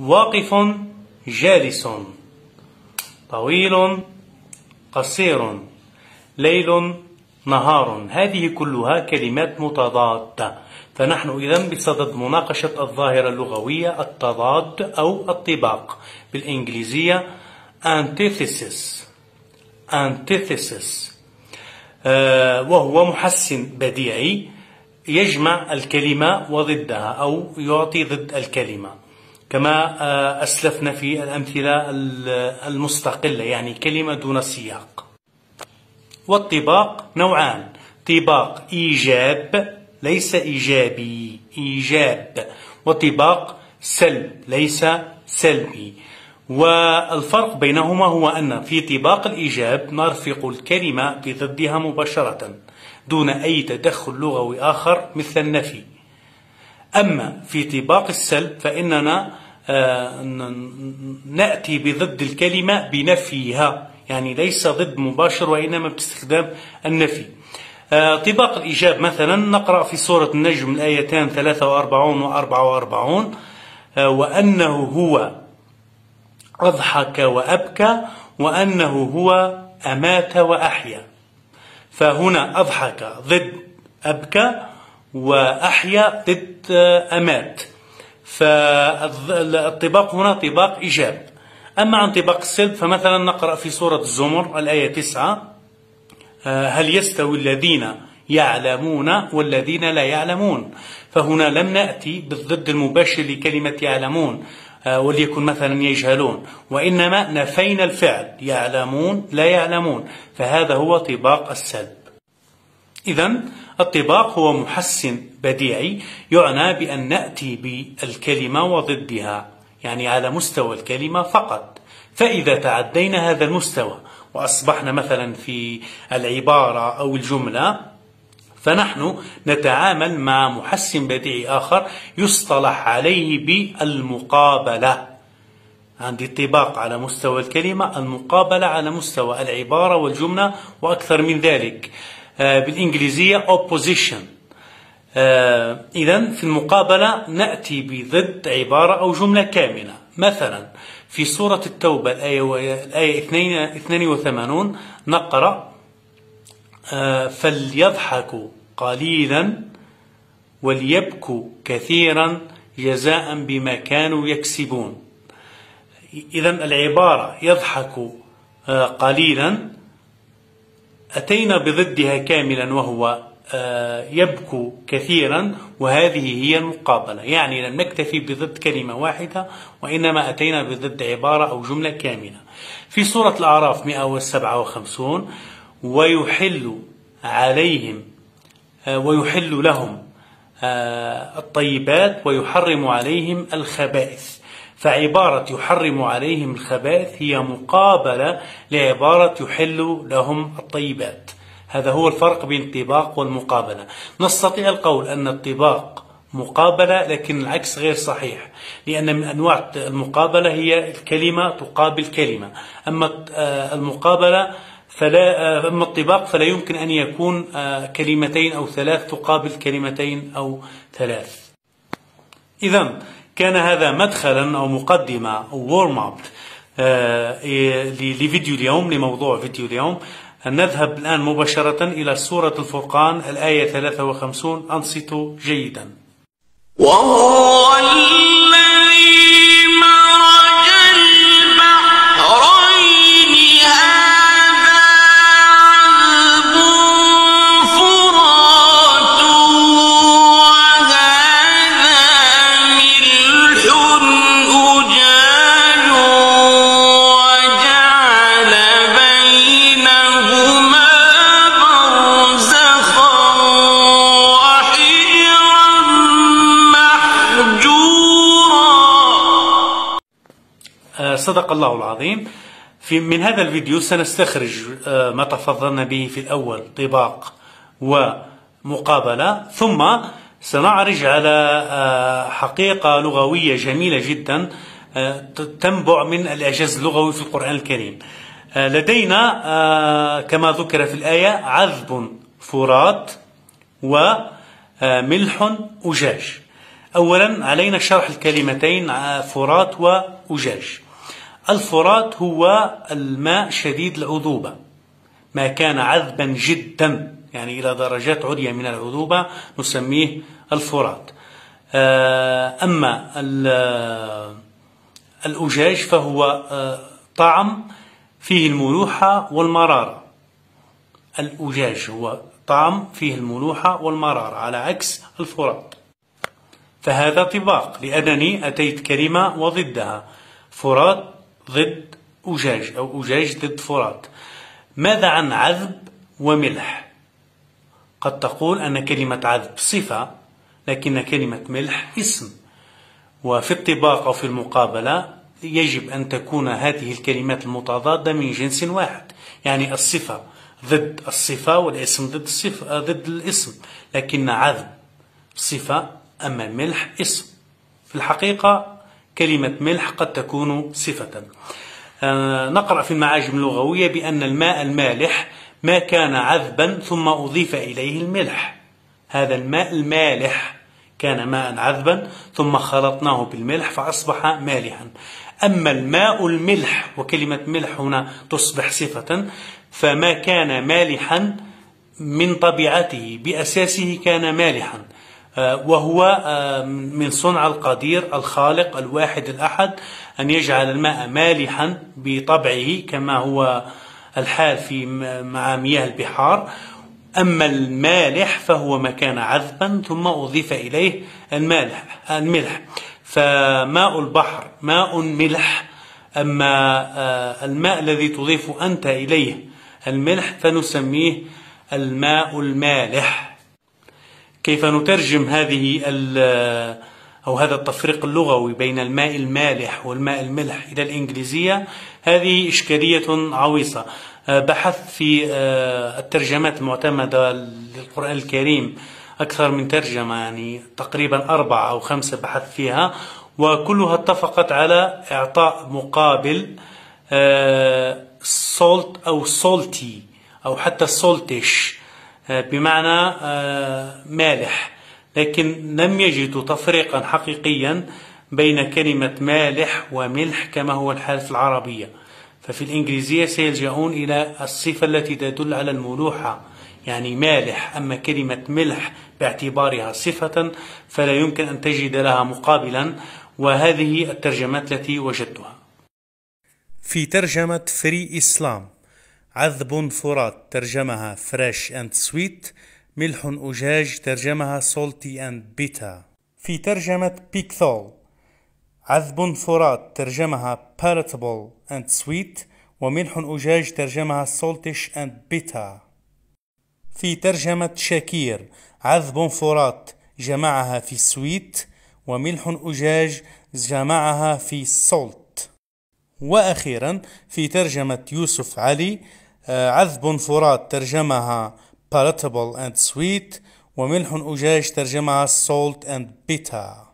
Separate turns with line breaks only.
واقف جالس طويل قصير ليل نهار. هذه كلها كلمات متضادة. فنحن إذا بصدد مناقشة الظاهرة اللغوية التضاد أو الطباق بالإنجليزية antithesis antithesis. آه وهو محسن بديعي يجمع الكلمة وضدها أو يعطي ضد الكلمة. كما آه أسلفنا في الأمثلة المستقلة يعني كلمة دون سياق. والطباق نوعان. طباق إيجاب ليس إيجابي إيجاب. وطباق سلب ليس سلبي والفرق بينهما هو أن في طباق الإيجاب نرفق الكلمة بضدها مباشرة دون أي تدخل لغوي آخر مثل النفي. أما في طباق السلب فإننا نأتي بضد الكلمة بنفيها. يعني ليس ضد مباشر وإنما باستخدام النفي. آه، طباق الإيجاب مثلا نقرأ في سورة النجم الآيتان 43 و 44 وأنه هو أضحك وأبكى وأنه هو أمات وأحيا. فهنا أضحك ضد أبكى وأحيا ضد أمات. فالطباق هنا طباق إيجاب. أما عن طباق السلب فمثلا نقرأ في سورة الزمر الآية 9 هل يستوي الذين يعلمون والذين لا يعلمون؟ فهنا لم نأتي بالضد المباشر لكلمة يعلمون آه، وليكن مثلا يجهلون. وإنما نفينا الفعل يعلمون لا يعلمون. فهذا هو طباق السلب. إذا الطباق هو محسن بديعي يعنى بأن نأتي بالكلمة وضدها يعني على مستوى الكلمة فقط. فإذا تعدينا هذا المستوى وأصبحنا مثلا في العبارة أو الجملة فنحن نتعامل مع محسن بديعي آخر يصطلح عليه بالمقابلة. عندي طباق على مستوى الكلمة المقابلة على مستوى العبارة والجملة وأكثر من ذلك. بالإنجليزية opposition. آه، إذا في المقابلة نأتي بضد عبارة أو جملة كاملة. مثلا في سورة التوبة الآية, الآية 82 نقرأ آه، فليضحكوا قليلا وليبكوا كثيرا جزاء بما كانوا يكسبون. إذا العبارة يضحك آه، قليلا أتينا بضدها كاملا وهو آه، يبكو كثيرا وهذه هي المقابلة. يعني لم نكتفي بضد كلمة واحدة وإنما أتينا بضد عبارة أو جملة كاملة. في سورة الأعراف 157 ويحل عليهم آه، ويحل لهم آه، الطيبات ويحرم عليهم الخبائث. فعبارة يحرم عليهم الخبائث هي مقابلة لعبارة يحل لهم الطيبات. هذا هو الفرق بين الطباق والمقابلة. نستطيع القول أن الطباق مقابلة لكن العكس غير صحيح لأن من أنواع المقابلة هي الكلمة تقابل كلمة. أما آه، المقابلة فلا أما الطباق فلا يمكن أن يكون آه، كلمتين أو ثلاث تقابل كلمتين أو ثلاث. إذا كان هذا مدخلا أو مقدمة أو وورم أب لفيديو اليوم لموضوع فيديو اليوم. نذهب الآن مباشرة إلى سورة الفرقان الآية 53 أنصتوا جيدا.
وهو
صدق الله العظيم. في من هذا الفيديو سنستخرج آه، ما تفضلنا به في الأول طباق ومقابلة ثم سنعرج على آه، حقيقة لغوية جميلة جدا آه، تنبع من الإعجاز اللغوي في القرآن الكريم. لدينا كما ذكر في الآية عذب فرات وملح أجاج. أولا علينا شرح الكلمتين فرات وأجاج. الفرات هو الماء شديد العذوبة. ما كان عذبا جدا يعني إلى درجات عليا من العذوبة نسميه الفرات. آه، أما الأجاج فهو آه، طعم فيه الملوحة والمرارة. الأجاج هو طعم فيه الملوحة والمرارة على عكس الفرات. فهذا طباق لأنني أتيت كلمة وضدها. فرات ضد أجاج أو أجاج ضد فرات. ماذا عن عذب وملح؟ قد تقول أن كلمة عذب صفة لكن كلمة ملح اسم. وفي الطباق أو في المقابلة يجب أن تكون هذه الكلمات المتضادة من جنس واحد. يعني الصفة ضد الصفة والاسم ضد الصفة ضد الاسم. لكن عذب صفة أما ملح اسم. في الحقيقة كلمة ملح قد تكون صفة. آه، نقرأ في المعاجم اللغوية بأن الماء المالح ما كان عذبا ثم أضيف إليه الملح. هذا الماء المالح كان ماء عذبا ثم خلطناه بالملح فأصبح مالحا. أما الماء الملح وكلمة ملح هنا تصبح صفة فما كان مالحا من طبيعته بأساسه كان مالحا. وهو آه، من صنع القدير الخالق الواحد الأحد أن يجعل الماء مالحا بطبعه كما هو الحال في مع مياه البحار. أما المالح فهو ما كان عذبا ثم أضيف إليه المالح الملح. فماء البحر ماء ملح. أما آه، الماء الذي تضيف أنت إليه الملح فنسميه الماء المالح. كيف نترجم هذه أو هذا التفريق اللغوي بين الماء المالح والماء الملح إلى الإنجليزية؟ هذه إشكالية عويصة. آه، بحثت في آه، الترجمات المعتمدة للقرآن الكريم أكثر من ترجمة يعني تقريبا أربعة أو خمسة بحث فيها وكلها اتفقت على إعطاء مقابل salt آه، أو salty أو حتى saltish بمعنى مالح. لكن لم يجدوا تفريقا حقيقيا بين كلمة مالح وملح كما هو الحال في العربية. ففي الإنجليزية سيلجؤون إلى الصفة التي تدل على الملوحة. يعني مالح. أما كلمة ملح باعتبارها صفة فلا يمكن أن تجد لها مقابلا. وهذه الترجمات التي وجدتها.
في ترجمة فري إسلام. عذب فرات ترجمها fresh and sweet ملح أجاج ترجمها salty and bitter. في ترجمة بيكثول عذب فرات ترجمها palatable and sweet وملح أجاج ترجمها saltish and bitter. في ترجمة شاكير عذب فرات جمعها في sweet وملح أجاج جمعها في salt. وأخيرا في ترجمة يوسف علي عذب فرات ترجمها palatable and sweet وملح أجاج ترجمها salt and bitter